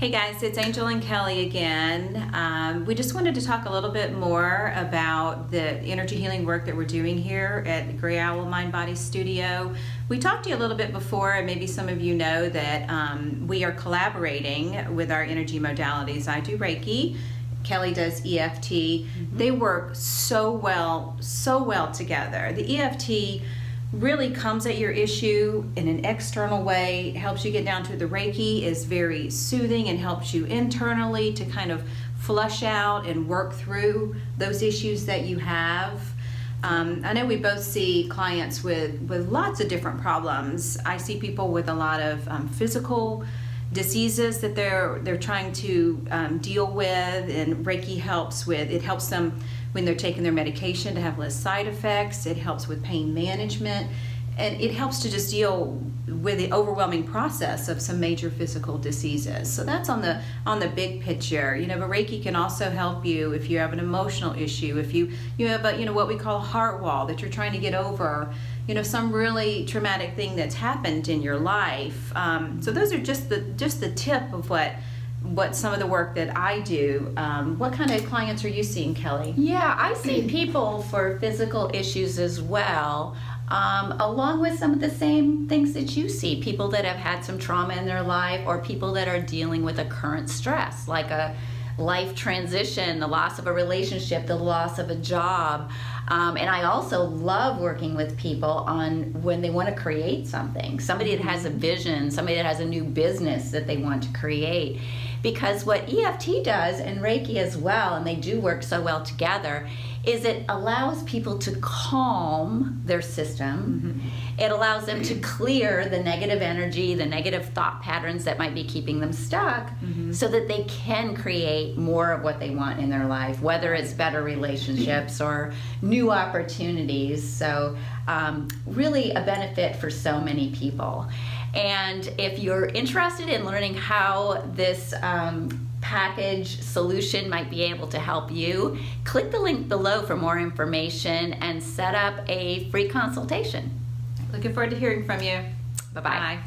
Hey guys, it's Angel and Kelly again. Um, we just wanted to talk a little bit more about the energy healing work that we're doing here at the Grey Owl Mind Body Studio. We talked to you a little bit before, and maybe some of you know that um, we are collaborating with our energy modalities. I do Reiki. Kelly does EFT. Mm-hmm. They work so well, so well together. The EFT really comes at your issue in an external way, helps you get down to the Reiki is very soothing and helps you internally to kind of flush out and work through those issues that you have. Um, I know we both see clients with, with lots of different problems. I see people with a lot of um, physical diseases that they're they're trying to um, deal with, and Reiki helps with. It helps them when they're taking their medication to have less side effects. It helps with pain management, and it helps to just deal with the overwhelming process of some major physical diseases. So that's on the on the big picture. You know, but Reiki can also help you if you have an emotional issue, if you you have a you know what we call a heart wall that you're trying to get over. You know, some really traumatic thing that's happened in your life. Um, so those are just the just the tip of what what some of the work that I do. Um, what kind of clients are you seeing, Kelly? Yeah, I see people for physical issues as well. Um, along with some of the same things that you see people that have had some trauma in their life or people that are dealing with a current stress like a life transition the loss of a relationship the loss of a job. Um, and i also love working with people on when they want to create something somebody that has a vision somebody that has a new business that they want to create. Because what EFT does and Reiki as well, and they do work so well together, is it allows people to calm their system. Mm-hmm. It allows them to clear the negative energy, the negative thought patterns that might be keeping them stuck, mm-hmm. so that they can create more of what they want in their life, whether it's better relationships or new opportunities. So, um, really, a benefit for so many people. And if you're interested in learning how this um, package solution might be able to help you, click the link below for more information and set up a free consultation. Looking forward to hearing from you. Bye-bye. bye bye